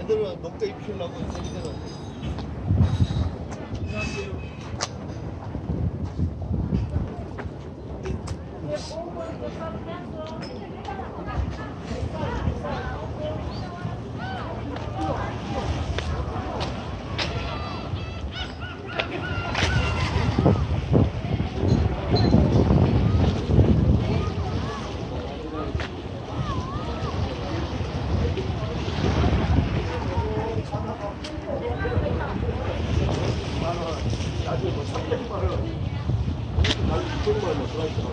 애들은 녹대 입히려고 저기 대놓고 300만 원 나중에 200만 원 들어가니까